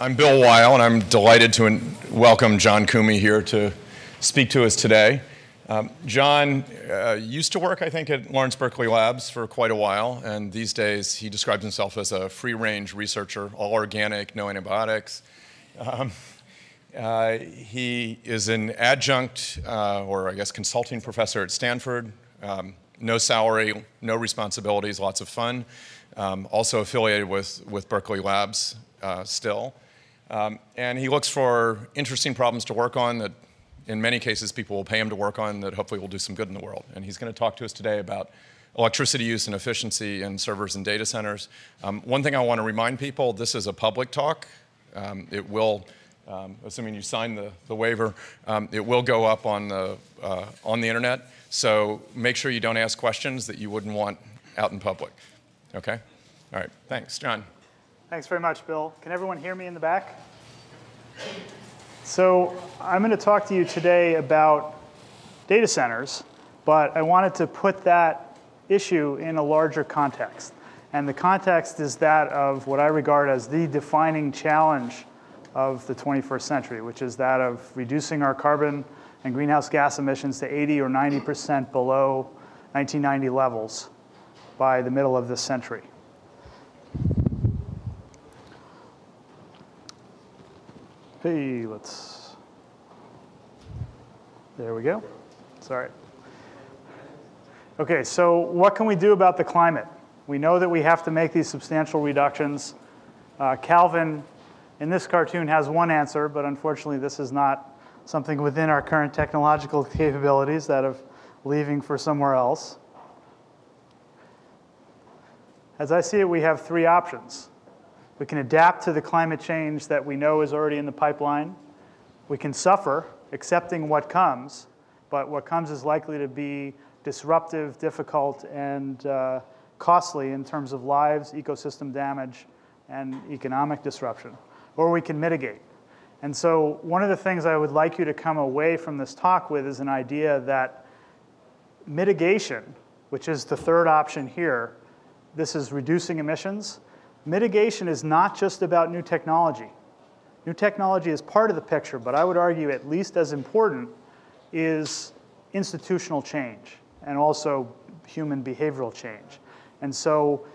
I'm Bill Weihl, and I'm delighted to welcome John Koomey here to speak to us today. Um, John uh, used to work, I think, at Lawrence Berkeley Labs for quite a while, and these days he describes himself as a free range researcher, all organic, no antibiotics. Um, uh, he is an adjunct, uh, or I guess consulting professor at Stanford. Um, no salary, no responsibilities, lots of fun. Um, also affiliated with, with Berkeley Labs uh, still. Um, and he looks for interesting problems to work on that, in many cases, people will pay him to work on that hopefully will do some good in the world. And he's going to talk to us today about electricity use and efficiency in servers and data centers. Um, one thing I want to remind people this is a public talk. Um, it will, um, assuming you sign the, the waiver, um, it will go up on the, uh, on the internet. So make sure you don't ask questions that you wouldn't want out in public. Okay? All right. Thanks. John. Thanks very much, Bill. Can everyone hear me in the back? So I'm going to talk to you today about data centers, but I wanted to put that issue in a larger context. And the context is that of what I regard as the defining challenge of the 21st century, which is that of reducing our carbon and greenhouse gas emissions to 80 or 90% below 1990 levels by the middle of this century. Hey, let's, there we go. Sorry. Okay, so what can we do about the climate? We know that we have to make these substantial reductions. Uh, Calvin, in this cartoon, has one answer, but unfortunately, this is not something within our current technological capabilities that of leaving for somewhere else. As I see it, we have three options. We can adapt to the climate change that we know is already in the pipeline. We can suffer, accepting what comes, but what comes is likely to be disruptive, difficult, and uh, costly in terms of lives, ecosystem damage, and economic disruption. Or we can mitigate. And so, one of the things I would like you to come away from this talk with is an idea that mitigation, which is the third option here, this is reducing emissions mitigation is not just about new technology. New technology is part of the picture, but I would argue at least as important is institutional change and also human behavioral change. And so,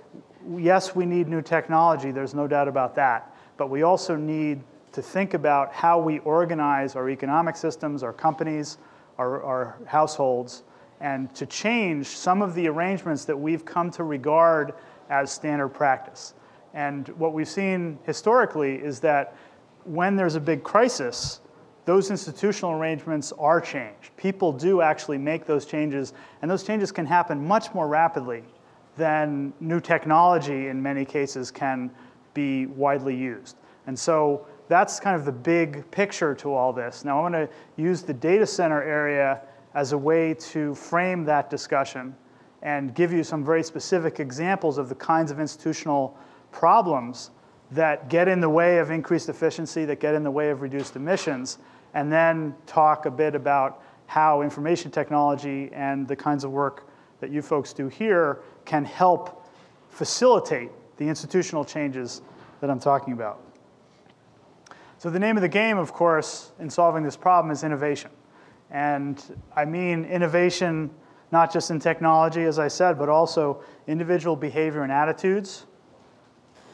yes, we need new technology, there's no doubt about that, but we also need to think about how we organize our economic systems, our companies, our, our households, and to change some of the arrangements that we've come to regard as standard practice. And what we've seen historically is that when there's a big crisis, those institutional arrangements are changed. People do actually make those changes, and those changes can happen much more rapidly than new technology in many cases can be widely used. And so that's kind of the big picture to all this. Now, I want to use the data center area as a way to frame that discussion and give you some very specific examples of the kinds of institutional problems that get in the way of increased efficiency, that get in the way of reduced emissions, and then talk a bit about how information technology and the kinds of work that you folks do here can help facilitate the institutional changes that I'm talking about. So, the name of the game, of course, in solving this problem is innovation. And I mean innovation not just in technology, as I said, but also individual behavior and attitudes,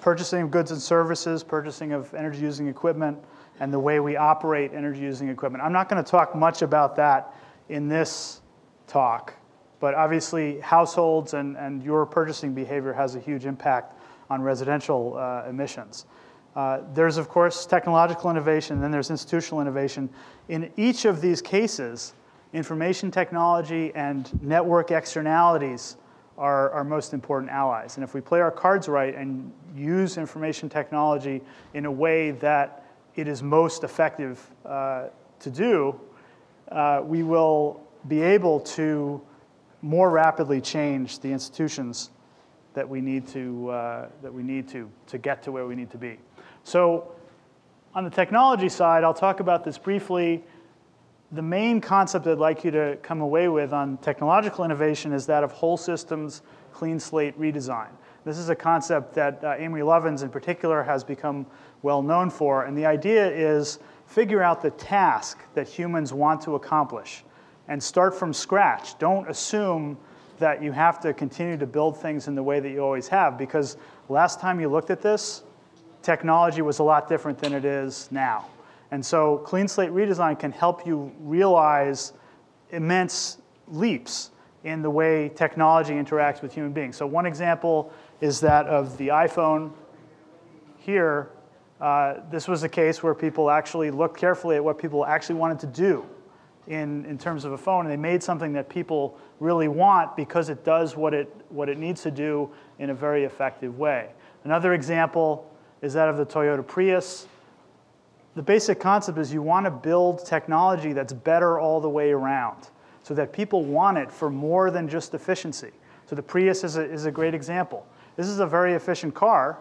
purchasing of goods and services, purchasing of energy using equipment, and the way we operate energy using equipment. I'm not going to talk much about that in this talk, but obviously, households and, and your purchasing behavior has a huge impact on residential uh, emissions. Uh, there's, of course, technological innovation, and then there's institutional innovation. In each of these cases, information technology and network externalities are our most important allies. And if we play our cards right and use information technology in a way that it is most effective uh, to do, uh, we will be able to more rapidly change the institutions that we need to uh, that we need to to get to where we need to be. So, on the technology side, I'll talk about this briefly. The main concept I'd like you to come away with on technological innovation is that of whole systems, clean slate redesign. This is a concept that uh, Amory Lovins, in particular, has become well known for. And the idea is figure out the task that humans want to accomplish and start from scratch. Don't assume that you have to continue to build things in the way that you always have, because last time you looked at this, technology was a lot different than it is now. And so clean slate redesign can help you realize immense leaps in the way technology interacts with human beings. So one example is that of the iPhone here. Uh, this was a case where people actually looked carefully at what people actually wanted to do in, in terms of a phone, and they made something that people really want because it does what it, what it needs to do in a very effective way. Another example is that of the Toyota Prius. The basic concept is you want to build technology that's better all the way around so that people want it for more than just efficiency. So the Prius is a, is a great example. This is a very efficient car,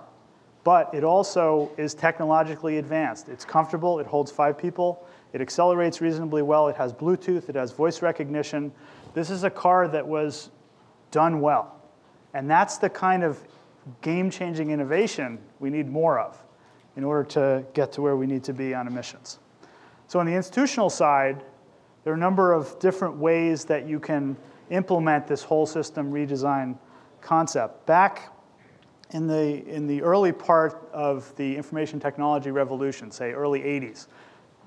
but it also is technologically advanced. It's comfortable, it holds five people, it accelerates reasonably well, it has Bluetooth, it has voice recognition. This is a car that was done well. And that's the kind of game changing innovation we need more of in order to get to where we need to be on emissions. So, on the institutional side, there are a number of different ways that you can implement this whole system redesign concept. Back in the, in the early part of the information technology revolution, say early 80s,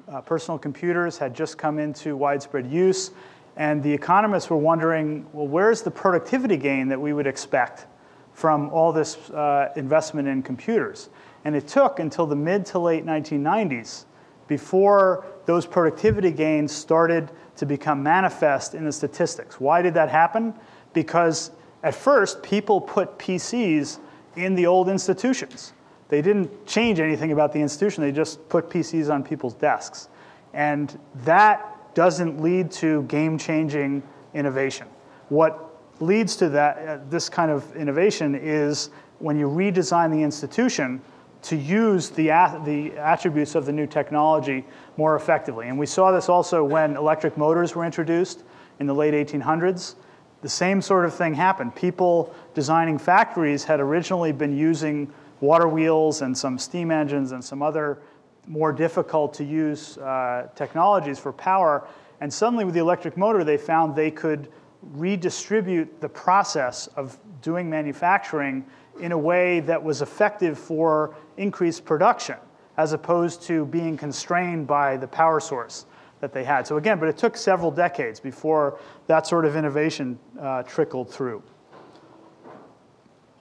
uh, personal computers had just come into widespread use, and the economists were wondering well, where's the productivity gain that we would expect from all this uh, investment in computers? And it took until the mid to late 1990s before those productivity gains started to become manifest in the statistics. Why did that happen? Because at first, people put PCs in the old institutions. They didn't change anything about the institution, they just put PCs on people's desks. And that doesn't lead to game changing innovation. What leads to that, uh, this kind of innovation is when you redesign the institution to use the, the attributes of the new technology more effectively. And we saw this also when electric motors were introduced in the late 1800s. The same sort of thing happened. People designing factories had originally been using water wheels and some steam engines and some other more difficult to use uh, technologies for power. And suddenly, with the electric motor, they found they could redistribute the process of doing manufacturing in a way that was effective for increased production, as opposed to being constrained by the power source that they had. So, again, but it took several decades before that sort of innovation uh, trickled through.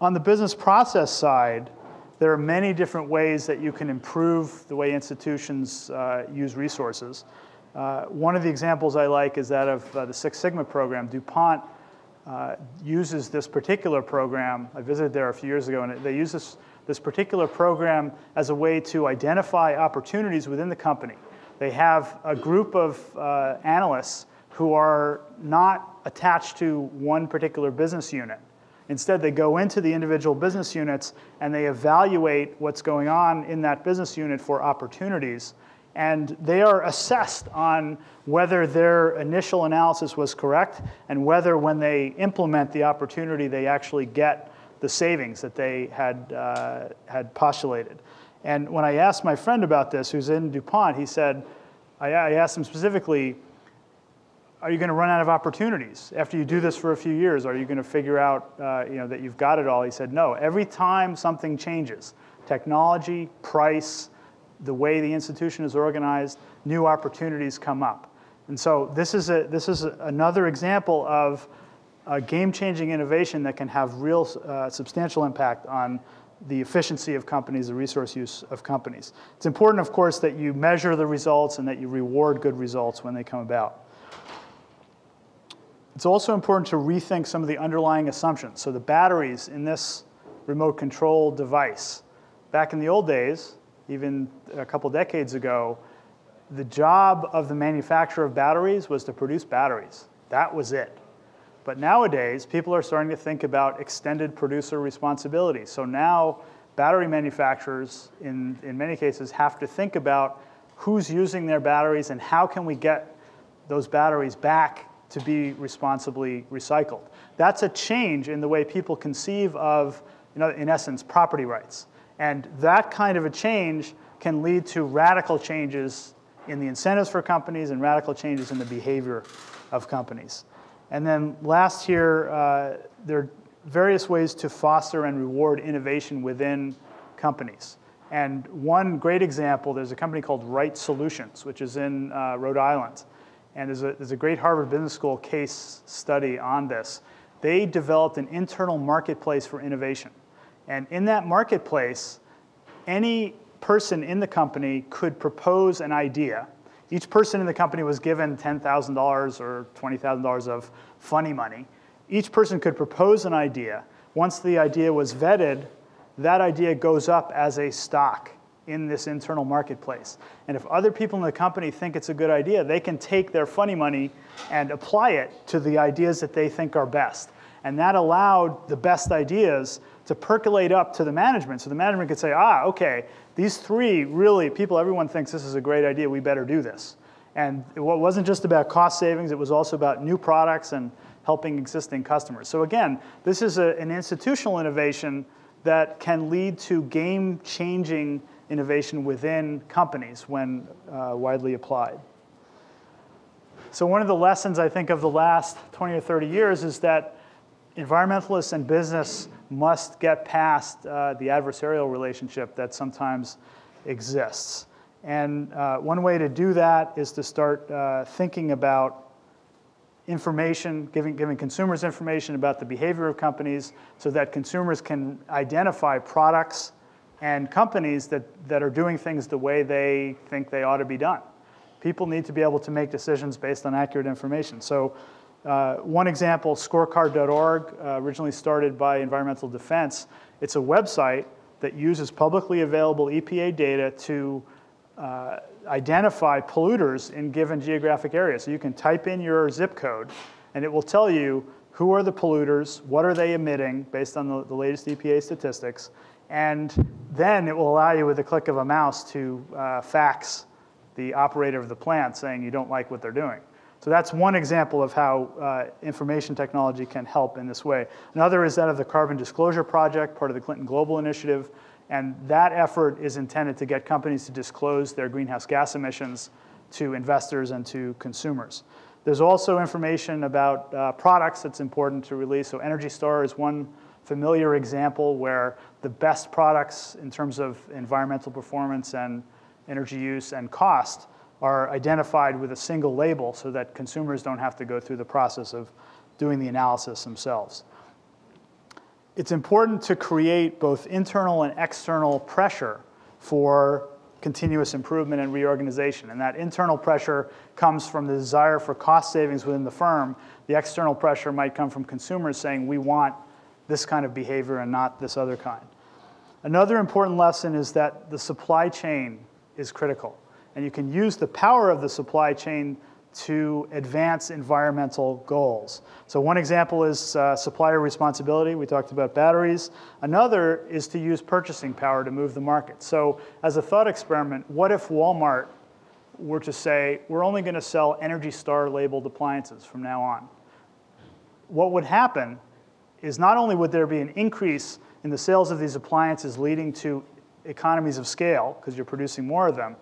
On the business process side, there are many different ways that you can improve the way institutions uh, use resources. Uh, one of the examples I like is that of uh, the Six Sigma program. DuPont uh, uses this particular program. I visited there a few years ago, and they use this, this particular program as a way to identify opportunities within the company. They have a group of uh, analysts who are not attached to one particular business unit. Instead, they go into the individual business units and they evaluate what's going on in that business unit for opportunities and they are assessed on whether their initial analysis was correct and whether when they implement the opportunity they actually get the savings that they had, uh, had postulated. And when I asked my friend about this, who's in DuPont, he said, I, I asked him specifically, are you going to run out of opportunities after you do this for a few years? Are you going to figure out uh, you know, that you've got it all? He said, no. Every time something changes, technology, price, the way the institution is organized, new opportunities come up. And so this is, a, this is a, another example of a game-changing innovation that can have real uh, substantial impact on the efficiency of companies, the resource use of companies. It's important, of course, that you measure the results and that you reward good results when they come about. It's also important to rethink some of the underlying assumptions. So the batteries in this remote control device, back in the old days, even a couple decades ago, the job of the manufacturer of batteries was to produce batteries. That was it. But nowadays, people are starting to think about extended producer responsibility. So now, battery manufacturers, in, in many cases, have to think about who's using their batteries and how can we get those batteries back to be responsibly recycled. That's a change in the way people conceive of in, in essence, property rights. And that kind of a change can lead to radical changes in the incentives for companies and radical changes in the behavior of companies. And then last here, uh, there are various ways to foster and reward innovation within companies. And one great example, there's a company called Rite Solutions, which is in uh, Rhode Island. And there's a, there's a great Harvard Business School case study on this. They developed an internal marketplace for innovation. And in that marketplace, any person in the company could propose an idea. Each person in the company was given $10,000 or $20,000 of funny money. Each person could propose an idea. Once the idea was vetted, that idea goes up as a stock in this internal marketplace. And if other people in the company think it's a good idea, they can take their funny money and apply it to the ideas that they think are best. And that allowed the best ideas to percolate up to the management. So the management could say, ah, okay, these three really, people, everyone thinks this is a great idea, we better do this. And it wasn't just about cost savings, it was also about new products and helping existing customers. So again, this is a, an institutional innovation that can lead to game-changing innovation within companies when uh, widely applied. So one of the lessons I think of the last 20 or 30 years is that environmentalists and business must get past uh, the adversarial relationship that sometimes exists. And uh, one way to do that is to start uh, thinking about information, giving, giving consumers information about the behavior of companies so that consumers can identify products and companies that, that are doing things the way they think they ought to be done. People need to be able to make decisions based on accurate information. So uh, one example, scorecard.org, uh, originally started by Environmental Defense. It's a website that uses publicly available EPA data to uh, identify polluters in given geographic areas. So you can type in your zip code, and it will tell you who are the polluters, what are they emitting based on the, the latest EPA statistics, and then it will allow you with a click of a mouse to uh, fax the operator of the plant saying you don't like what they're doing. So that's one example of how uh, information technology can help in this way. Another is that of the Carbon Disclosure Project, part of the Clinton Global Initiative. And that effort is intended to get companies to disclose their greenhouse gas emissions to investors and to consumers. There's also information about uh, products that's important to release. So Energy Star is one familiar example where the best products in terms of environmental performance and energy use and cost are identified with a single label so that consumers don't have to go through the process of doing the analysis themselves it's important to create both internal and external pressure for continuous improvement and reorganization. And that internal pressure comes from the desire for cost savings within the firm. The external pressure might come from consumers saying, we want this kind of behavior and not this other kind. Another important lesson is that the supply chain is critical. And you can use the power of the supply chain to advance environmental goals. So one example is uh, supplier responsibility. We talked about batteries. Another is to use purchasing power to move the market. So as a thought experiment, what if Walmart were to say, we're only going to sell Energy Star labeled appliances from now on? What would happen is not only would there be an increase in the sales of these appliances leading to economies of scale, because you're producing more of them,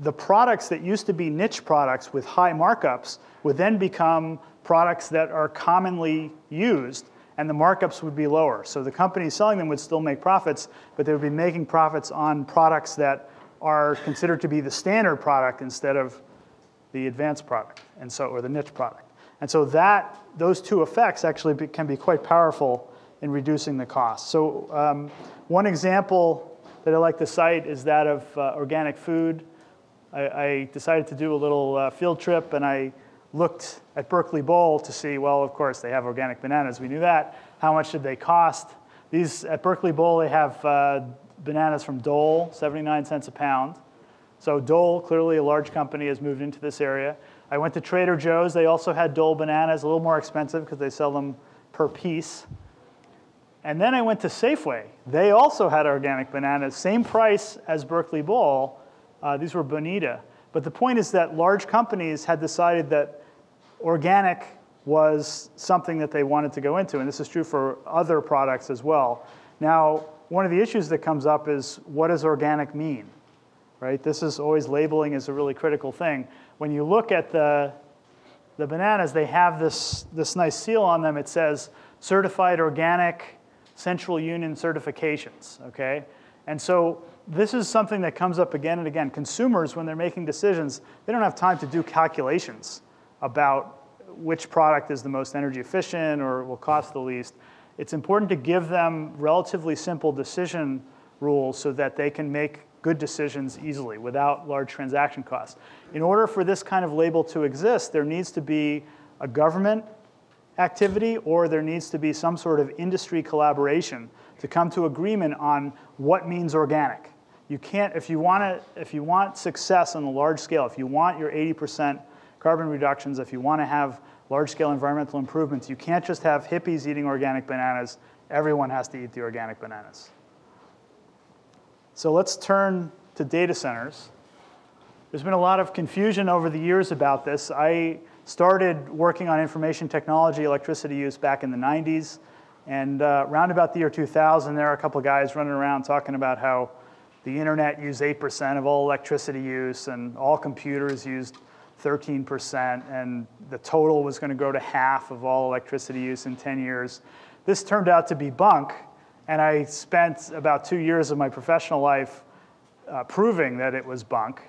the products that used to be niche products with high markups would then become products that are commonly used and the markups would be lower. So the companies selling them would still make profits, but they would be making profits on products that are considered to be the standard product instead of the advanced product, and so or the niche product. And so that those two effects actually be, can be quite powerful in reducing the cost. So um, one example that I like to cite is that of uh, organic food. I, I decided to do a little uh, field trip and I looked at Berkeley Bowl to see, well, of course, they have organic bananas. We knew that. How much did they cost? These, at Berkeley Bowl, they have uh, bananas from Dole, 79 cents a pound. So Dole, clearly a large company, has moved into this area. I went to Trader Joe's. They also had Dole bananas, a little more expensive because they sell them per piece. And then I went to Safeway. They also had organic bananas, same price as Berkeley Bowl, uh, these were Bonita. But the point is that large companies had decided that organic was something that they wanted to go into, and this is true for other products as well. Now, one of the issues that comes up is what does organic mean? Right? This is always labeling is a really critical thing. When you look at the, the bananas, they have this, this nice seal on them. It says certified organic central union certifications, okay? And so this is something that comes up again and again. Consumers, when they're making decisions, they don't have time to do calculations about which product is the most energy efficient or will cost the least. It's important to give them relatively simple decision rules so that they can make good decisions easily without large transaction costs. In order for this kind of label to exist, there needs to be a government activity or there needs to be some sort of industry collaboration to come to agreement on what means organic. You can't, if you want to, if you want success on a large scale, if you want your 80% carbon reductions, if you want to have large-scale environmental improvements, you can't just have hippies eating organic bananas. Everyone has to eat the organic bananas. So let's turn to data centers. There's been a lot of confusion over the years about this. I started working on information technology, electricity use back in the 90s. And uh, around about the year 2000, there are a couple of guys running around talking about how the internet used 8% of all electricity use and all computers used 13%, and the total was going to go to half of all electricity use in 10 years. This turned out to be bunk, and I spent about two years of my professional life uh, proving that it was bunk.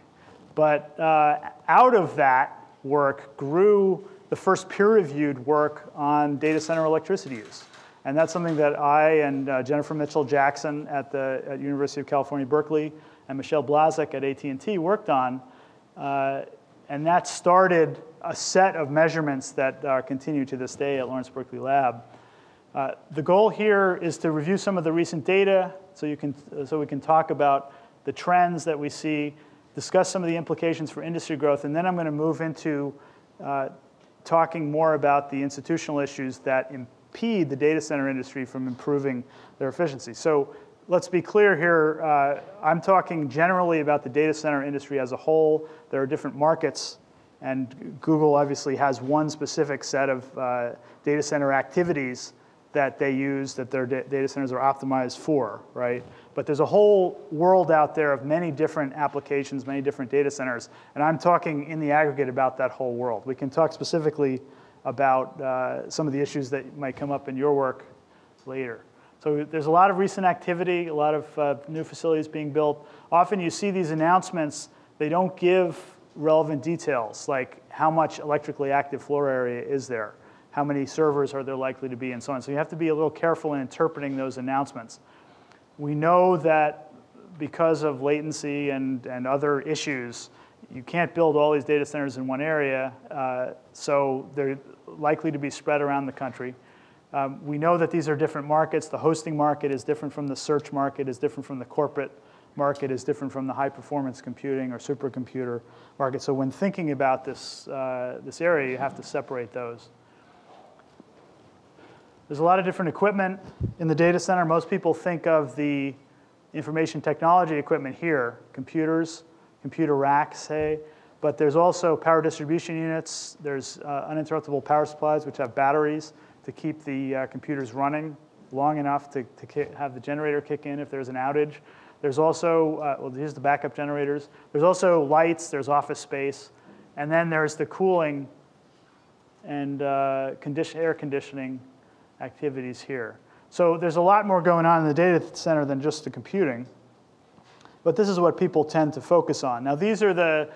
But uh, out of that work grew the first peer-reviewed work on data center electricity use. And that's something that I and uh, Jennifer Mitchell Jackson at the at University of California, Berkeley, and Michelle Blazek at AT&T worked on. Uh, and that started a set of measurements that uh, continue to this day at Lawrence Berkeley Lab. Uh, the goal here is to review some of the recent data so, you can, so we can talk about the trends that we see, discuss some of the implications for industry growth, and then I'm going to move into uh, talking more about the institutional issues that impede the data center industry from improving their efficiency. So let's be clear here. Uh, I'm talking generally about the data center industry as a whole. There are different markets, and Google obviously has one specific set of uh, data center activities that they use that their da- data centers are optimized for, right? But there's a whole world out there of many different applications, many different data centers, and I'm talking in the aggregate about that whole world. We can talk specifically about uh, some of the issues that might come up in your work later. So there's a lot of recent activity, a lot of uh, new facilities being built. Often you see these announcements, they don't give relevant details, like how much electrically active floor area is there, how many servers are there likely to be, and so on. So you have to be a little careful in interpreting those announcements. We know that because of latency and, and other issues, you can't build all these data centers in one area, uh, so they're likely to be spread around the country. Um, we know that these are different markets. The hosting market is different from the search market, is different from the corporate market, is different from the high performance computing or supercomputer market. So when thinking about this, uh, this area, you have to separate those. There's a lot of different equipment in the data center. Most people think of the information technology equipment here, computers, computer racks, say, but there's also power distribution units. There's uh, uninterruptible power supplies, which have batteries to keep the uh, computers running long enough to, to have the generator kick in if there's an outage. There's also, uh, well, here's the backup generators. There's also lights, there's office space, and then there's the cooling and uh, condition, air conditioning activities here. So there's a lot more going on in the data center than just the computing. But this is what people tend to focus on. Now, these are the,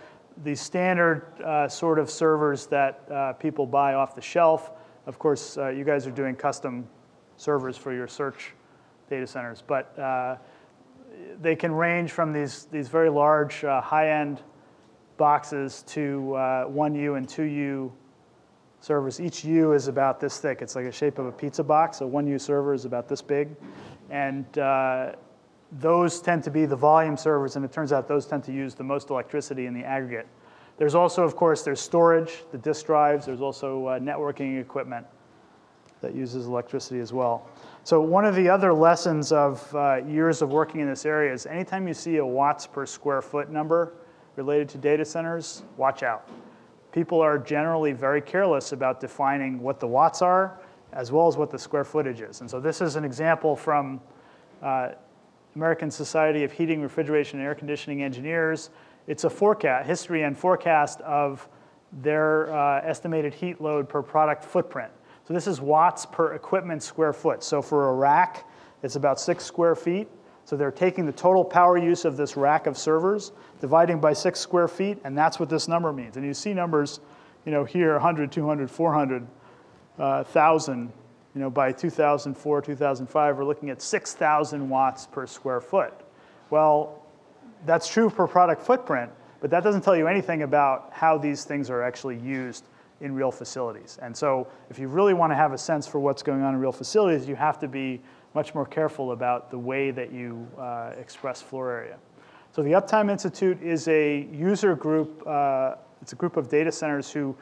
the standard uh, sort of servers that uh, people buy off the shelf. Of course, uh, you guys are doing custom servers for your search data centers, but uh, they can range from these, these very large uh, high-end boxes to uh, 1U and 2U servers. Each U is about this thick. It's like a shape of a pizza box. A 1U server is about this big. And uh, those tend to be the volume servers, and it turns out those tend to use the most electricity in the aggregate. There's also, of course, there's storage, the disk drives. There's also uh, networking equipment that uses electricity as well. So one of the other lessons of uh, years of working in this area is anytime you see a watts per square foot number related to data centers, watch out. People are generally very careless about defining what the watts are as well as what the square footage is. And so this is an example from uh, American Society of Heating, Refrigeration, and Air Conditioning Engineers. It's a forecast, history and forecast of their uh, estimated heat load per product footprint. So this is watts per equipment square foot. So for a rack, it's about six square feet. So they're taking the total power use of this rack of servers, dividing by six square feet, and that's what this number means. And you see numbers, you know, here 100, 200, 400, uh, 1,000. You know, by 2004, 2005, we're looking at 6,000 watts per square foot. Well, that's true per product footprint, but that doesn't tell you anything about how these things are actually used in real facilities. And so if you really want to have a sense for what's going on in real facilities, you have to be much more careful about the way that you uh, express floor area. So the Uptime Institute is a user group, uh, it's a group of data centers who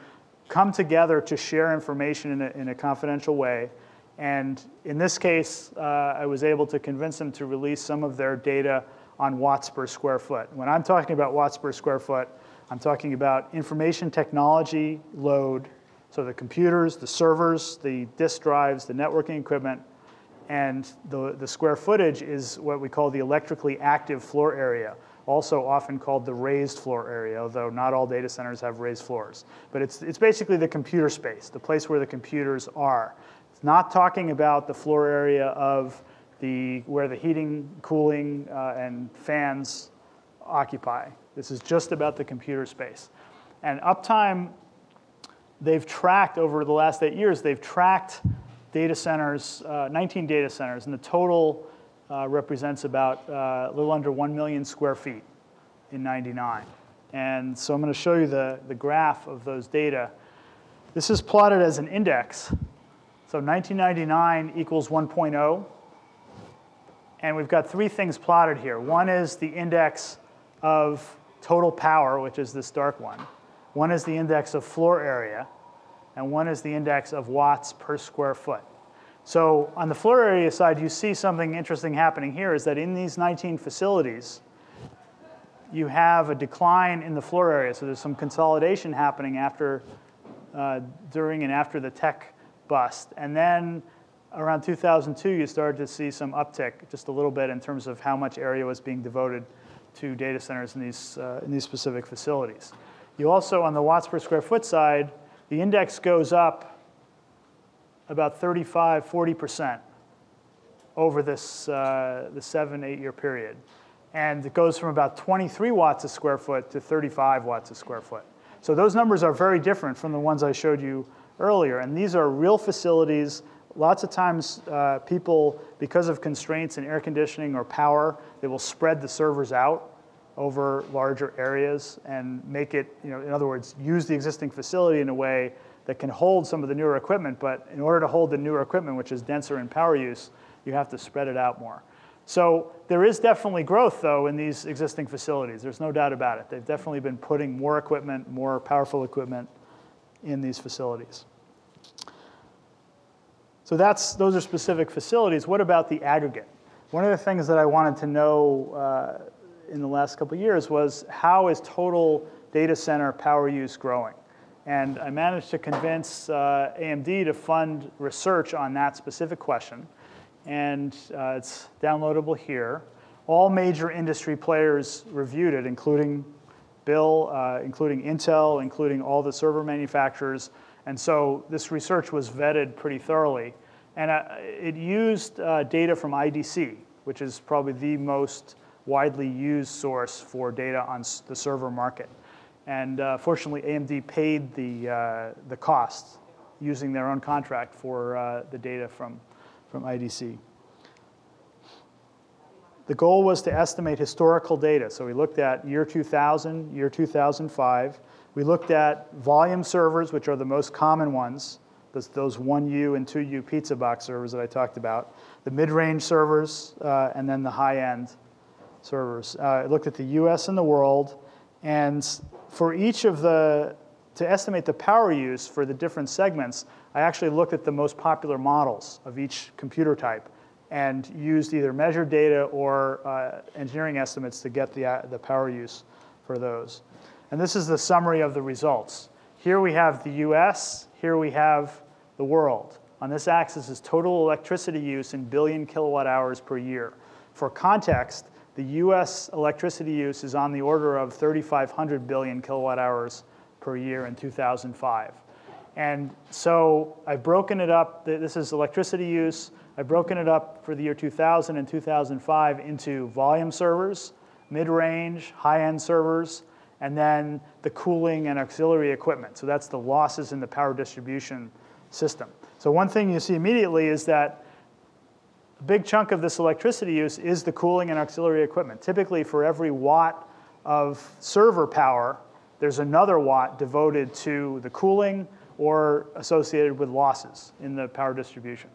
come together to share information in a, in a confidential way. And in this case, uh, I was able to convince them to release some of their data on watts per square foot. When I'm talking about watts per square foot, I'm talking about information technology load, so the computers, the servers, the disk drives, the networking equipment, and the, the square footage is what we call the electrically active floor area, also often called the raised floor area, although not all data centers have raised floors. But it's, it's basically the computer space, the place where the computers are. It's not talking about the floor area of the, where the heating, cooling, uh, and fans occupy. This is just about the computer space. And uptime, they've tracked over the last eight years, they've tracked data centers, uh, 19 data centers, and the total uh, represents about uh, a little under 1 million square feet in 99. And so I'm going to show you the, the graph of those data. This is plotted as an index. So 1999 equals 1.0. And we've got three things plotted here. One is the index of total power, which is this dark one. One is the index of floor area, and one is the index of watts per square foot. So on the floor area side, you see something interesting happening here is that in these 19 facilities, you have a decline in the floor area. So there's some consolidation happening after, uh, during and after the tech bust. And then around 2002, you started to see some uptick, just a little bit in terms of how much area was being devoted to data centers in these, uh, in these specific facilities. You also, on the watts per square foot side, the index goes up about 35, 40% over this uh, the seven, eight year period. And it goes from about 23 watts a square foot to 35 watts a square foot. So those numbers are very different from the ones I showed you earlier. And these are real facilities. Lots of times, uh, people, because of constraints in air conditioning or power, they will spread the servers out over larger areas and make it, you know, in other words, use the existing facility in a way that can hold some of the newer equipment. But in order to hold the newer equipment, which is denser in power use, you have to spread it out more. So there is definitely growth, though, in these existing facilities. There's no doubt about it. They've definitely been putting more equipment, more powerful equipment in these facilities. So that's, those are specific facilities. What about the aggregate? One of the things that I wanted to know uh, in the last couple of years was how is total data center power use growing? And I managed to convince uh, AMD to fund research on that specific question. And uh, it's downloadable here. All major industry players reviewed it, including Bill, uh, including Intel, including all the server manufacturers. And so this research was vetted pretty thoroughly. And uh, it used uh, data from IDC, which is probably the most widely used source for data on the server market. And uh, fortunately, AMD paid the, uh, the cost using their own contract for uh, the data from, from IDC. The goal was to estimate historical data. So we looked at year 2000, year 2005. We looked at volume servers, which are the most common ones, those, those 1U and 2U pizza box servers that I talked about, the mid-range servers, uh, and then the high-end servers. Uh, I looked at the US and the world, and for each of the, to estimate the power use for the different segments, I actually looked at the most popular models of each computer type and used either measured data or uh, engineering estimates to get the, uh, the power use for those. And this is the summary of the results. Here we have the US, here we have the world. On this axis is total electricity use in billion kilowatt hours per year. For context, the US electricity use is on the order of 3,500 billion kilowatt hours per year in 2005. And so I've broken it up. This is electricity use. I've broken it up for the year 2000 and 2005 into volume servers, mid-range, high-end servers, and then the cooling and auxiliary equipment. So that's the losses in the power distribution system. So one thing you see immediately is that a big chunk of this electricity use is the cooling and auxiliary equipment. Typically, for every watt of server power, there's another watt devoted to the cooling or associated with losses in the power distribution.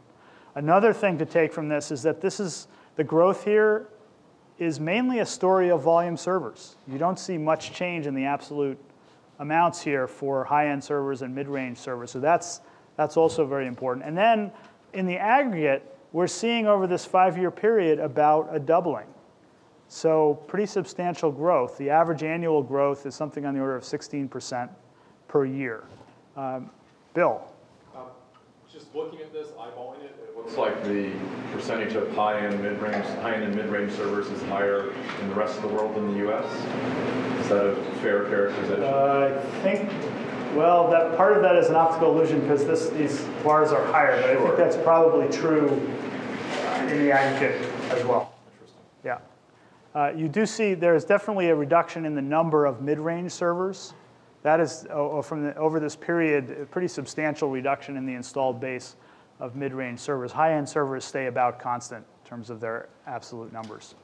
Another thing to take from this is that this is the growth here is mainly a story of volume servers. You don't see much change in the absolute amounts here for high-end servers and mid-range servers. So that's, that's also very important. And then in the aggregate, we're seeing over this five-year period about a doubling. So pretty substantial growth. The average annual growth is something on the order of 16% per year. Um, Bill. Um, just looking at this, eyeballing it, it looks like the percentage of high-end, mid-range, high-end and mid-range servers is higher in the rest of the world than the U.S. Is that a fair characterization? Uh, I think, well, that part of that is an optical illusion because this, these bars are higher, but sure. I think that's probably true in the aggregate as well. Interesting. Yeah. Uh, you do see there's definitely a reduction in the number of mid-range servers. That is, from the, over this period, a pretty substantial reduction in the installed base of mid-range servers. High-end servers stay about constant in terms of their absolute numbers.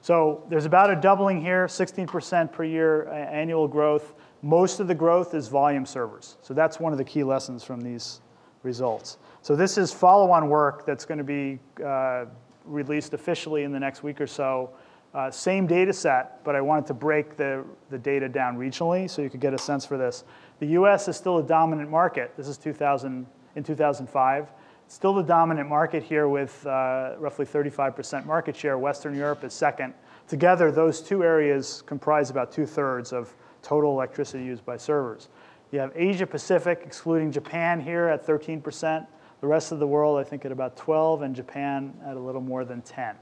So there's about a doubling here, 16% per year annual growth. Most of the growth is volume servers. So that's one of the key lessons from these results. So this is follow-on work that's going to be uh, released officially in the next week or so uh, same data set, but I wanted to break the, the data down regionally so you could get a sense for this. The US is still a dominant market. This is 2000, in 2005. Still the dominant market here with uh, roughly 35% market share. Western Europe is second. Together, those two areas comprise about two thirds of total electricity used by servers. You have Asia Pacific, excluding Japan here at 13%. The rest of the world, I think, at about 12, and Japan at a little more than 10.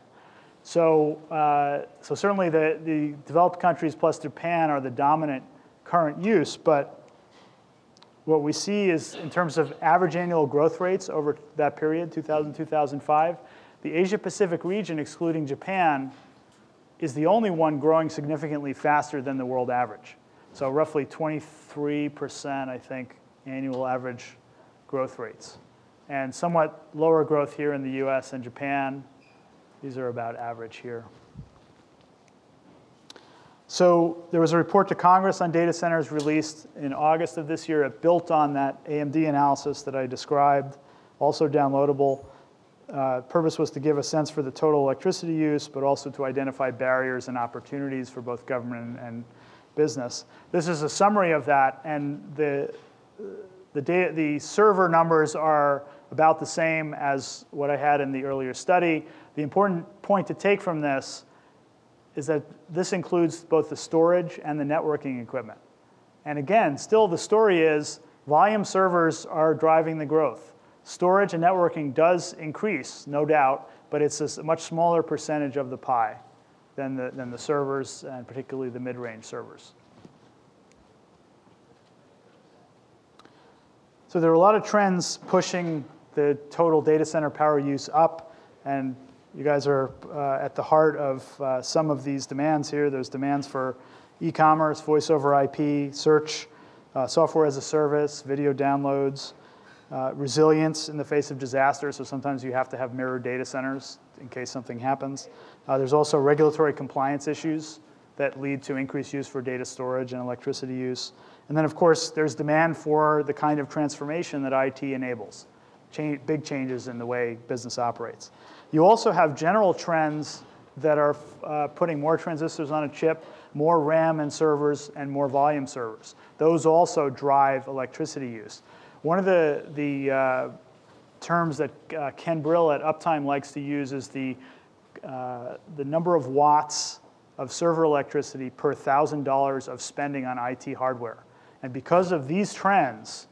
So, uh, so certainly the, the developed countries plus Japan are the dominant current use, but what we see is in terms of average annual growth rates over that period, 2000, 2005, the Asia Pacific region, excluding Japan, is the only one growing significantly faster than the world average. So roughly 23%, I think, annual average growth rates. And somewhat lower growth here in the US and Japan, these are about average here. So there was a report to Congress on data centers released in August of this year. It built on that AMD analysis that I described, also downloadable. Uh, purpose was to give a sense for the total electricity use, but also to identify barriers and opportunities for both government and business. This is a summary of that, and the, the, data, the server numbers are about the same as what I had in the earlier study. The important point to take from this is that this includes both the storage and the networking equipment. And again, still the story is volume servers are driving the growth. Storage and networking does increase, no doubt, but it's a much smaller percentage of the pie than the, than the servers, and particularly the mid-range servers. So there are a lot of trends pushing the total data center power use up, and you guys are uh, at the heart of uh, some of these demands here. There's demands for e-commerce, voice over IP, search, uh, software as a service, video downloads, uh, resilience in the face of disaster. So sometimes you have to have mirror data centers in case something happens. Uh, there's also regulatory compliance issues that lead to increased use for data storage and electricity use. And then, of course, there's demand for the kind of transformation that IT enables, Change, big changes in the way business operates. You also have general trends that are uh, putting more transistors on a chip, more RAM and servers, and more volume servers. Those also drive electricity use. One of the, the uh, terms that uh, Ken Brill at Uptime likes to use is the, uh, the number of watts of server electricity per $1,000 of spending on IT hardware. And because of these trends,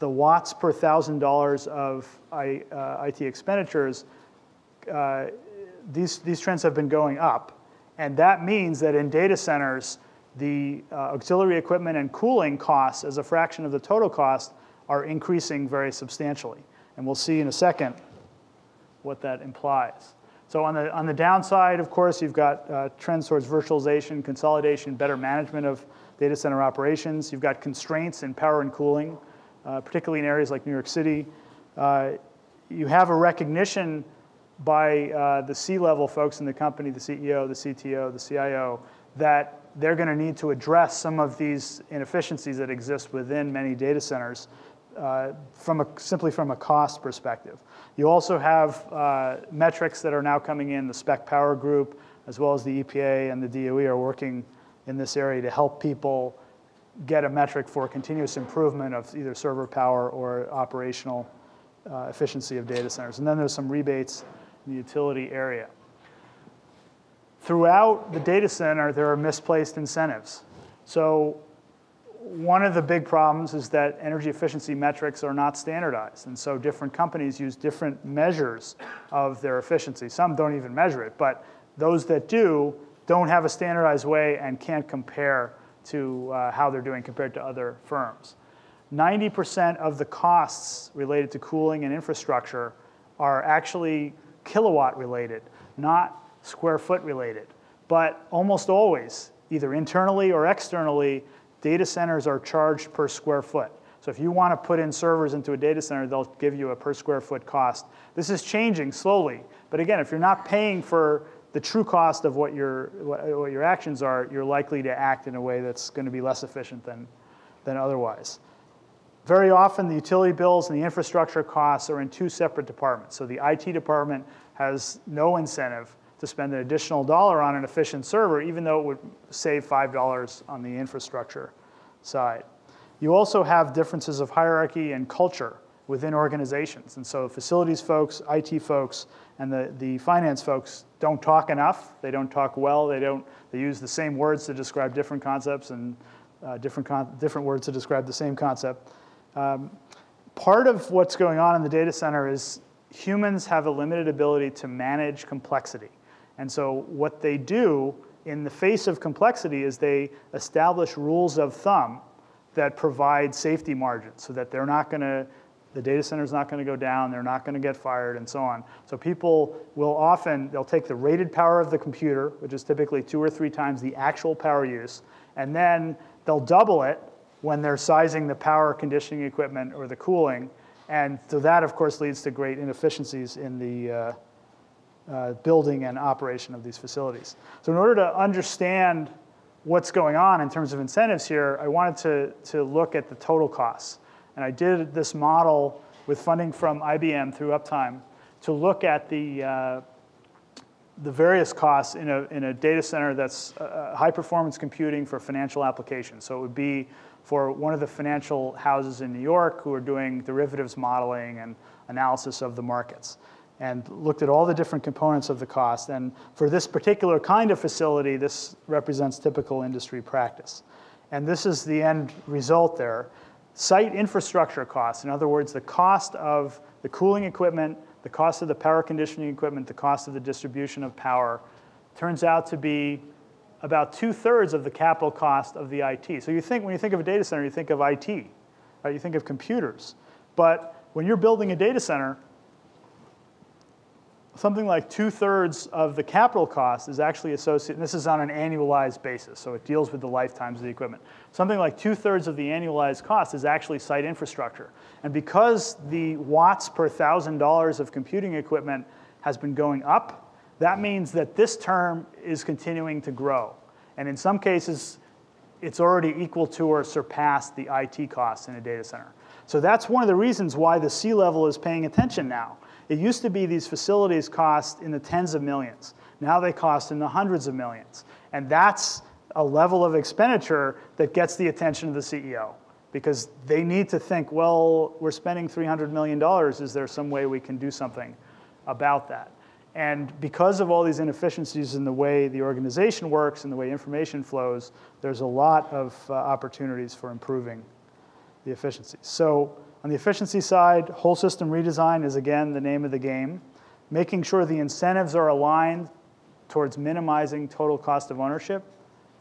the watts per $1,000 of I, uh, IT expenditures uh, these, these trends have been going up. And that means that in data centers, the uh, auxiliary equipment and cooling costs as a fraction of the total cost are increasing very substantially. And we'll see in a second what that implies. So on the, on the downside, of course, you've got uh, trends towards virtualization, consolidation, better management of data center operations. You've got constraints in power and cooling, uh, particularly in areas like New York City. Uh, you have a recognition by uh, the C-level folks in the company, the CEO, the CTO, the CIO, that they're going to need to address some of these inefficiencies that exist within many data centers uh, from a, simply from a cost perspective. You also have uh, metrics that are now coming in. The Spec Power Group, as well as the EPA and the DOE, are working in this area to help people get a metric for continuous improvement of either server power or operational uh, efficiency of data centers. And then there's some rebates in the utility area. Throughout the data center, there are misplaced incentives. So one of the big problems is that energy efficiency metrics are not standardized. And so different companies use different measures of their efficiency. Some don't even measure it, but those that do don't have a standardized way and can't compare to uh, how they're doing compared to other firms. 90% of the costs related to cooling and infrastructure are actually kilowatt related, not square foot related. But almost always, either internally or externally, data centers are charged per square foot. So if you want to put in servers into a data center, they'll give you a per square foot cost. This is changing slowly. But again, if you're not paying for the true cost of what your, what your actions are, you're likely to act in a way that's going to be less efficient than, than otherwise. Very often, the utility bills and the infrastructure costs are in two separate departments. So the IT department has no incentive to spend an additional dollar on an efficient server, even though it would save $5 on the infrastructure side. You also have differences of hierarchy and culture within organizations. And so facilities folks, IT folks, and the, the finance folks don't talk enough. They don't talk well. They, don't, they use the same words to describe different concepts and uh, different, different words to describe the same concept. Um, part of what's going on in the data center is humans have a limited ability to manage complexity. And so what they do in the face of complexity is they establish rules of thumb that provide safety margins so that they're not going to the data center is not going to go down, they're not going to get fired, and so on. So people will often, they'll take the rated power of the computer, which is typically two or three times the actual power use, and then they'll double it when they're sizing the power conditioning equipment or the cooling. And so that, of course, leads to great inefficiencies in the uh, uh, building and operation of these facilities. So in order to understand what's going on in terms of incentives here, I wanted to, to look at the total costs. And I did this model with funding from IBM through Uptime to look at the, uh, the various costs in a, in a data center that's uh, high performance computing for financial applications. So it would be for one of the financial houses in New York who are doing derivatives modeling and analysis of the markets and looked at all the different components of the cost. And for this particular kind of facility, this represents typical industry practice. And this is the end result there. Site infrastructure costs, in other words, the cost of the cooling equipment, the cost of the power conditioning equipment, the cost of the distribution of power, turns out to be about two thirds of the capital cost of the IT. So you think, when you think of a data center, you think of IT, right? You think of computers. But when you're building a data center, something like two thirds of the capital cost is actually associated, and this is on an annualized basis, so it deals with the lifetimes of the equipment. Something like two thirds of the annualized cost is actually site infrastructure. And because the watts per thousand dollars of computing equipment has been going up, that means that this term is continuing to grow. And in some cases, it's already equal to or surpassed the IT costs in a data center. So that's one of the reasons why the C-level is paying attention now it used to be these facilities cost in the tens of millions. Now they cost in the hundreds of millions. And that's a level of expenditure that gets the attention of the CEO because they need to think, well, we're spending $300 million. Is there some way we can do something about that? And because of all these inefficiencies in the way the organization works and the way information flows, there's a lot of uh, opportunities for improving the efficiency. So on the efficiency side, whole system redesign is again the name of the game. making sure the incentives are aligned towards minimizing total cost of ownership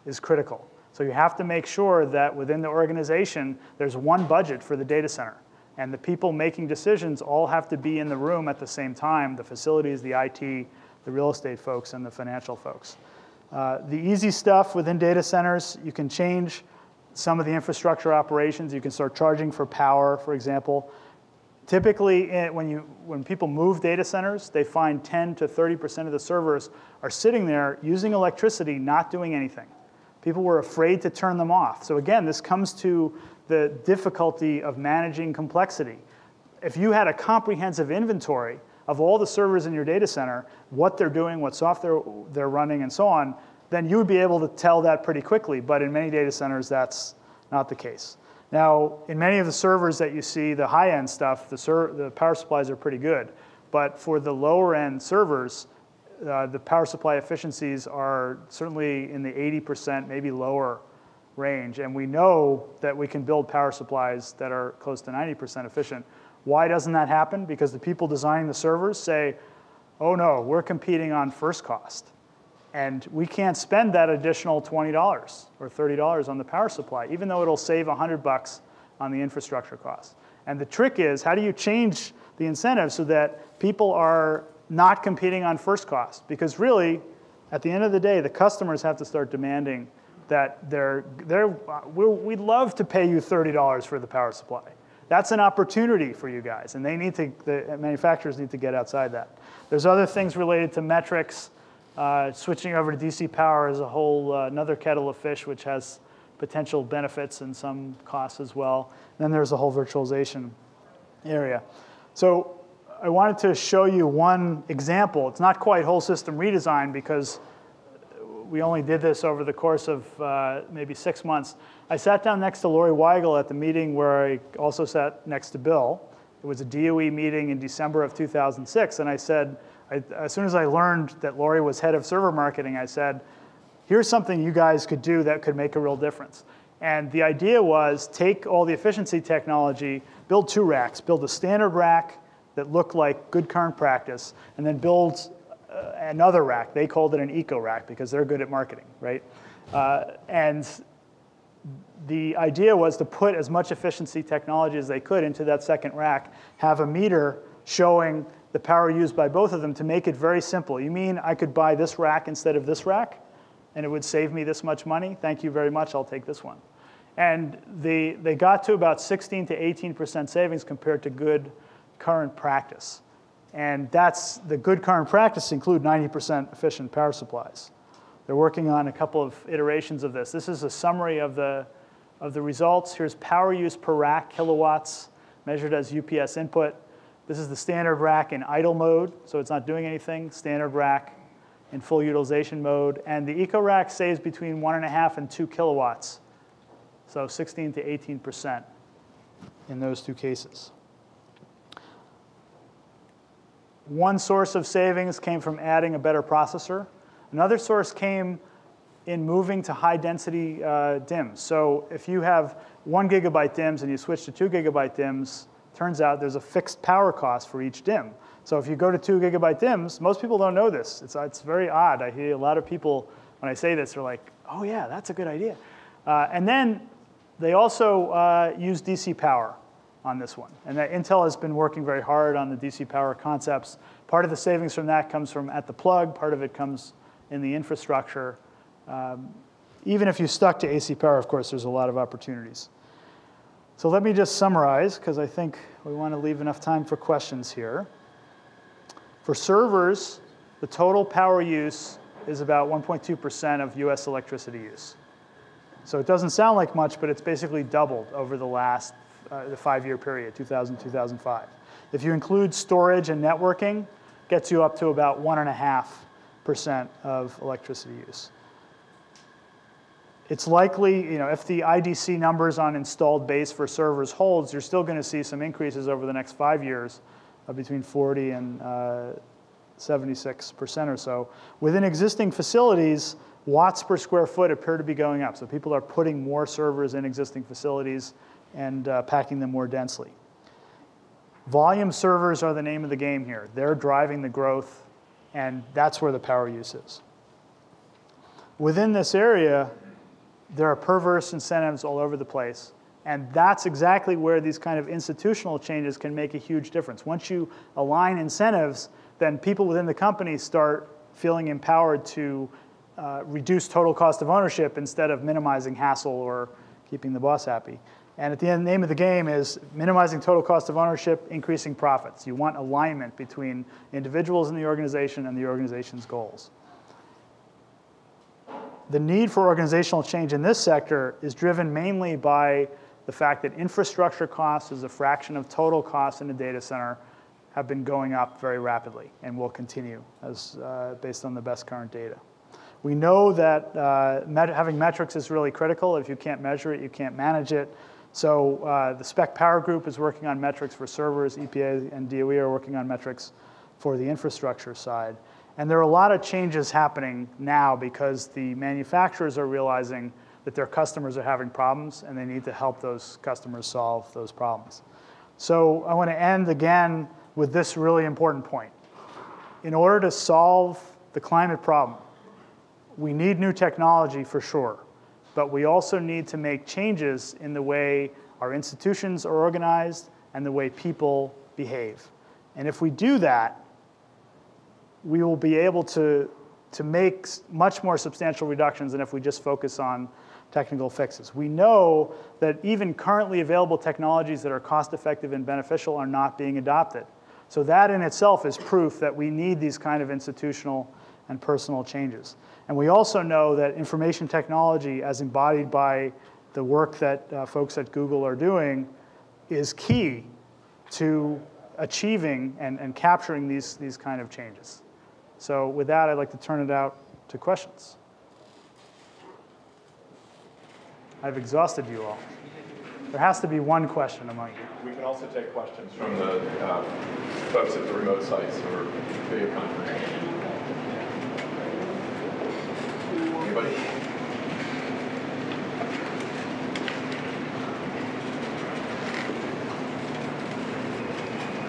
is critical. So you have to make sure that within the organization, there's one budget for the data center. And the people making decisions all have to be in the room at the same time, the facilities, the IT, the real estate folks, and the financial folks. Uh, the easy stuff within data centers, you can change some of the infrastructure operations. You can start charging for power, for example. Typically, when, you, when people move data centers, they find 10 to 30% of the servers are sitting there using electricity, not doing anything. People were afraid to turn them off. So again, this comes to the difficulty of managing complexity. If you had a comprehensive inventory of all the servers in your data center, what they're doing, what software they're running, and so on, then you would be able to tell that pretty quickly. But in many data centers, that's not the case. Now, in many of the servers that you see, the high-end stuff, the, the, power supplies are pretty good. But for the lower-end servers, uh, the power supply efficiencies are certainly in the 80%, maybe lower range. And we know that we can build power supplies that are close to 90% efficient. Why doesn't that happen? Because the people designing the servers say, oh no, we're competing on first cost. And we can't spend that additional $20 or $30 on the power supply, even though it'll save 100 bucks on the infrastructure costs. And the trick is, how do you change the incentive so that people are not competing on first cost? Because really, at the end of the day, the customers have to start demanding that they're, they're, we'd love to pay you $30 for the power supply. That's an opportunity for you guys, and they need to, the manufacturers need to get outside that. There's other things related to metrics. Uh, switching over to DC power is a whole uh, another kettle of fish, which has potential benefits and some costs as well. And then there's a whole virtualization area. So I wanted to show you one example. It's not quite whole system redesign because we only did this over the course of uh, maybe six months. I sat down next to Lorie Wigle at the meeting where I also sat next to Bill. It was a DOE meeting in December of 2006, and I said, I, as soon as I learned that Lorie was head of server marketing, I said, here's something you guys could do that could make a real difference. And the idea was take all the efficiency technology, build two racks, build a standard rack that looked like good current practice, and then build another rack. They called it an eco rack because they're good at marketing, right? Uh, and the idea was to put as much efficiency technology as they could into that second rack, have a meter showing the power used by both of them to make it very simple. You mean I could buy this rack instead of this rack? And it would save me this much money? Thank you very much, I'll take this one. And they, they got to about 16 to 18% savings compared to good current practice. And that's the good current practice include 90% efficient power supplies. They're working on a couple of iterations of this. This is a summary of the, of the results. Here's power use per rack, kilowatts, measured as UPS input. This is the standard rack in idle mode, so it's not doing anything. Standard rack in full utilization mode. And the Eco Rack saves between one and a half and two kilowatts. So 16 to 18% in those two cases. One source of savings came from adding a better processor. Another source came in moving to high density uh, DIMMs. So if you have one gigabyte DIMMs and you switch to two gigabyte DIMMs, Turns out there's a fixed power cost for each DIMM. So if you go to two gigabyte DIMMs, most people don't know this. It's, it's very odd. I hear a lot of people, when I say this, they're like, oh yeah, that's a good idea. Uh, and then they also uh, use DC power on this one. And that Intel has been working very hard on the DC power concepts. Part of the savings from that comes from at the plug, part of it comes in the infrastructure. Um, even if you stuck to AC power, of course, there's a lot of opportunities. So let me just summarize, because I think we want to leave enough time for questions here. For servers, the total power use is about 1.2% of US electricity use. So it doesn't sound like much, but it's basically doubled over the last uh, the five-year period, 2000, 2005. If you include storage and networking, gets you up to about 1.5% of electricity use it's likely, you know, if the IDC numbers on installed base for servers holds, you're still going to see some increases over the next five years of between 40 and 76% uh, or so. Within existing facilities, watts per square foot appear to be going up. So people are putting more servers in existing facilities and uh, packing them more densely. Volume servers are the name of the game here. They're driving the growth, and that's where the power use is. Within this area, there are perverse incentives all over the place. And that's exactly where these kind of institutional changes can make a huge difference. Once you align incentives, then people within the company start feeling empowered to uh, reduce total cost of ownership instead of minimizing hassle or keeping the boss happy. And at the end, the name of the game is minimizing total cost of ownership, increasing profits. You want alignment between individuals in the organization and the organization's goals. The need for organizational change in this sector is driven mainly by the fact that infrastructure costs as a fraction of total costs in a data center have been going up very rapidly and will continue as, uh, based on the best current data. We know that uh, met having metrics is really critical. If you can't measure it, you can't manage it. So uh, the Spec Power Group is working on metrics for servers. EPA and DOE are working on metrics for the infrastructure side. And there are a lot of changes happening now because the manufacturers are realizing that their customers are having problems and they need to help those customers solve those problems. So I want to end again with this really important point. In order to solve the climate problem, we need new technology for sure, but we also need to make changes in the way our institutions are organized and the way people behave. And if we do that, we will be able to, to make much more substantial reductions than if we just focus on technical fixes. We know that even currently available technologies that are cost effective and beneficial are not being adopted. So that in itself is proof that we need these kind of institutional and personal changes. And we also know that information technology, as embodied by the work that uh, folks at Google are doing, is key to achieving and, and capturing these, these kind of changes. So with that, I'd like to turn it out to questions. I've exhausted you all. There has to be one question among you. We can also take questions from the uh, folks at the remote sites or video conferencing.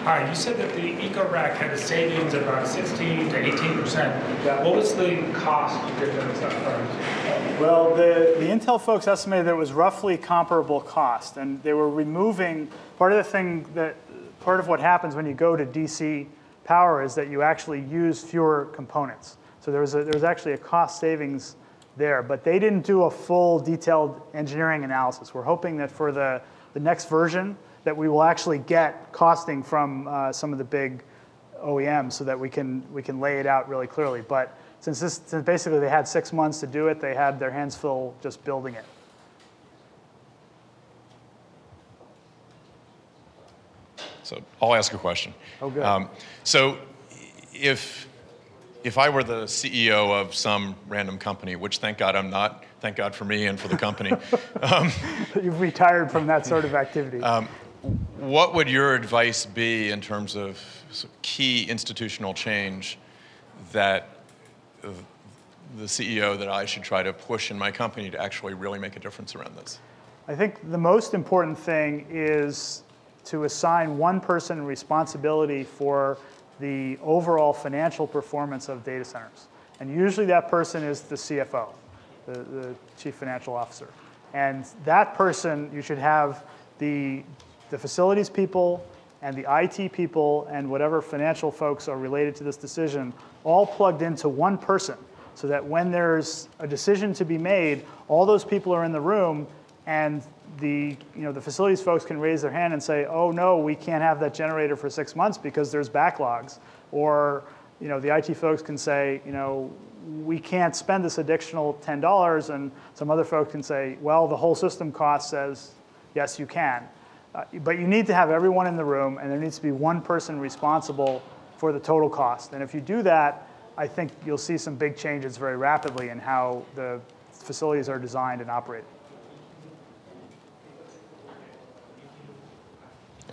Hi, you said that the EcoRack had a savings of about 16 to 18 percent. Yeah. What was the cost to get difference up? Well, the, the Intel folks estimated that it was roughly comparable cost, and they were removing part of the thing that part of what happens when you go to DC power is that you actually use fewer components. So there was a, there was actually a cost savings there, but they didn't do a full detailed engineering analysis. We're hoping that for the, the next version that we will actually get costing from uh, some of the big OEMs so that we can, we can lay it out really clearly. But since, this, since basically they had six months to do it, they had their hands full just building it. So I'll ask a question. Oh, good. Um, so if if I were the CEO of some random company, which thank God I'm not, thank God for me and for the company, um, You've retired from that sort of activity. um, what would your advice be in terms of key institutional change that the CEO that I should try to push in my company to actually really make a difference around this? I think the most important thing is to assign one person responsibility for the overall financial performance of data centers. And usually that person is the CFO, the, the chief financial officer. And that person, you should have the, the facilities people and the IT people and whatever financial folks are related to this decision all plugged into one person so that when there's a decision to be made, all those people are in the room and the, you know, the facilities folks can raise their hand and say, oh no, we can't have that generator for six months because there's backlogs. Or you know, the IT folks can say, you know, we can't spend this additional $10 and some other folks can say, well, the whole system cost says, yes, you can. Uh, but you need to have everyone in the room and there needs to be one person responsible for the total cost. And if you do that, I think you'll see some big changes very rapidly in how the facilities are designed and operated.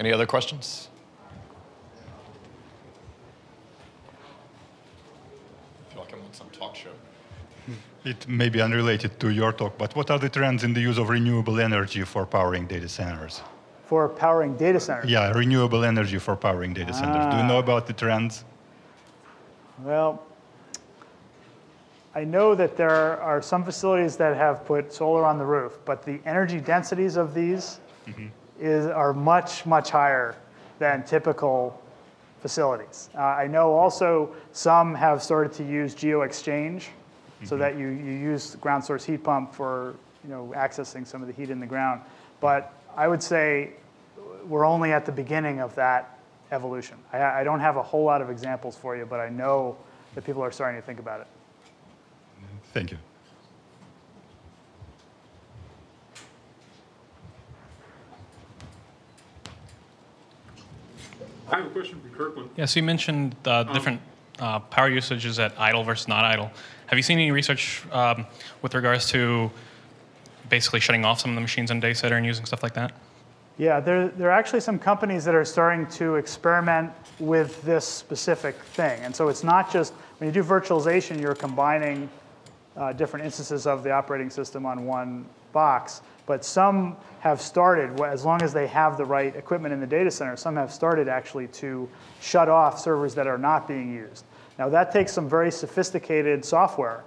Any other questions? I feel like I'm on some talk show. It may be unrelated to your talk, but what are the trends in the use of renewable energy for powering data centers? For powering data centers? Yeah, renewable energy for powering data centers. Do you know Ah. about the trends? Well, I know that there are some facilities that have put solar on the roof, but the energy densities of these is, are much, much higher than typical facilities. Uh, I know also some have started to use geo exchange so that you, you use ground source heat pump for you know, accessing some of the heat in the ground. But I would say we're only at the beginning of that evolution. I, I don't have a whole lot of examples for you, but I know that people are starting to think about it. Thank you. I have a question for Kirkland. Yeah, so you mentioned uh, different uh, power usages at idle versus not idle. Have you seen any research um, with regards to basically shutting off some of the machines on day center and using stuff like that? Yeah, there, there are actually some companies that are starting to experiment with this specific thing. And so it's not just, when you do virtualization, you're combining uh, different instances of the operating system on one box. But some have started, as long as they have the right equipment in the data center, some have started actually to shut off servers that are not being used. Now, that takes some very sophisticated software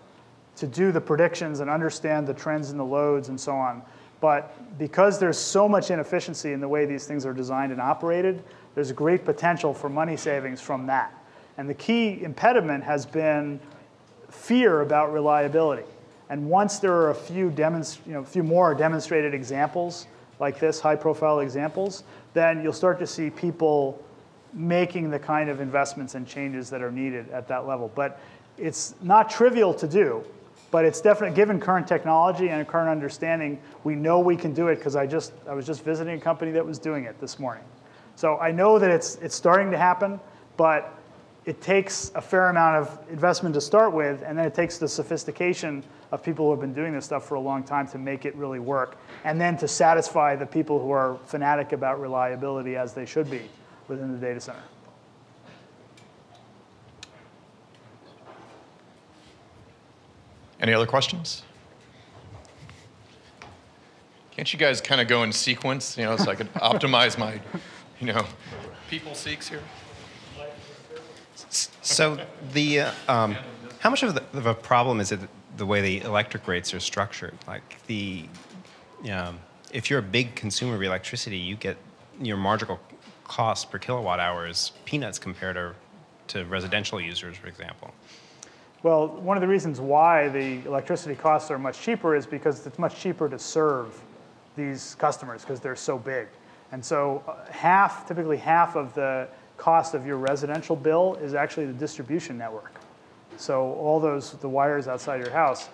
to do the predictions and understand the trends in the loads and so on. But because there's so much inefficiency in the way these things are designed and operated, there's great potential for money savings from that. And the key impediment has been fear about reliability. And once there are a few, demonst- you know, a few more demonstrated examples like this, high-profile examples, then you'll start to see people making the kind of investments and changes that are needed at that level. But it's not trivial to do, but it's definitely, given current technology and current understanding, we know we can do it because I just, I was just visiting a company that was doing it this morning. So I know that it's, it's starting to happen, but it takes a fair amount of investment to start with, and then it takes the sophistication of people who have been doing this stuff for a long time to make it really work, and then to satisfy the people who are fanatic about reliability as they should be within the data center. Any other questions? Can't you guys kind of go in sequence, you know, so I could optimize my, you know, people seeks here? So the, uh, um, how much of, the, of a problem is it the way the electric rates are structured? Like the, um, if you're a big consumer of electricity, you get your marginal cost per kilowatt hour is peanuts compared to, to residential users, for example. Well, one of the reasons why the electricity costs are much cheaper is because it's much cheaper to serve these customers because they're so big. And so uh, half, typically half of the cost of your residential bill is actually the distribution network. So all those, the wires outside your house,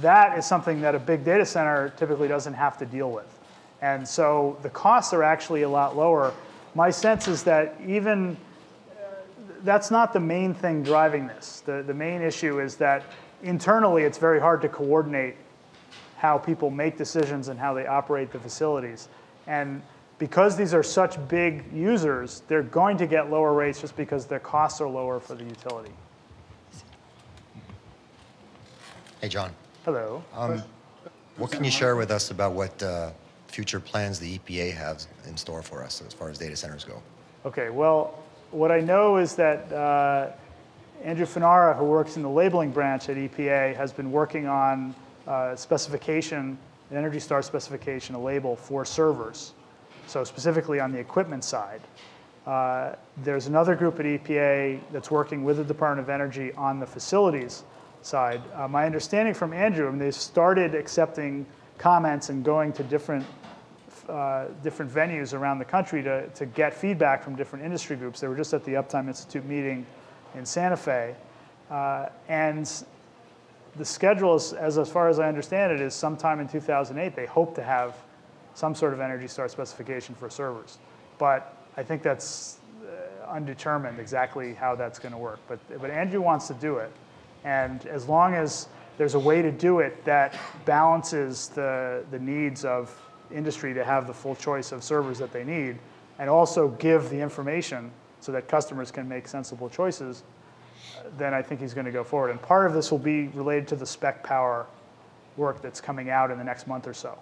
that is something that a big data center typically doesn't have to deal with. And so the costs are actually a lot lower. My sense is that even that's not the main thing driving this. The, the main issue is that internally it's very hard to coordinate how people make decisions and how they operate the facilities. And because these are such big users, they're going to get lower rates just because their costs are lower for the utility. Hey, John. Hello. What can you share with us about what uh, future plans the EPA has in store for us as far as data centers go? Okay, well, what I know is that uh, Andrew Fanara, who works in the labeling branch at EPA, has been working on uh, specification, an Energy Star specification, a label for servers. So specifically on the equipment side. Uh, there's another group at EPA that's working with the Department of Energy on the facilities side. Uh, my understanding from Andrew, I mean, they've started accepting comments and going to different uh, different venues around the country to, to get feedback from different industry groups. They were just at the Uptime Institute meeting in Santa Fe. Uh, and the schedule, is, as, as far as I understand it, is sometime in 2008. They hope to have some sort of Energy Star specification for servers. But I think that's uh, undetermined exactly how that's going to work. But, but Andrew wants to do it. And as long as there's a way to do it that balances the, the needs of industry to have the full choice of servers that they need, and also give the information so that customers can make sensible choices, then I think he's going to go forward. And part of this will be related to the spec power work that's coming out in the next month or so.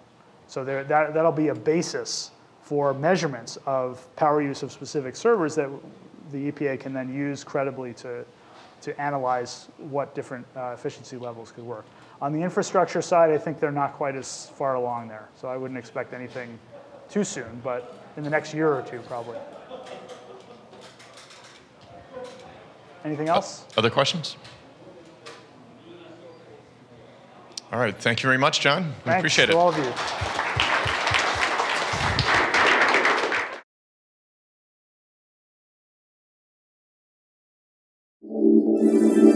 So there, that, that'll be a basis for measurements of power use of specific servers that the EPA can then use credibly to, to analyze what different uh, efficiency levels could work. On the infrastructure side, I think they're not quite as far along there, so I wouldn't expect anything too soon, but in the next year or two, probably. Anything else? Other questions? All right, thank you very much, John. We Thanks appreciate to it. all of you. Música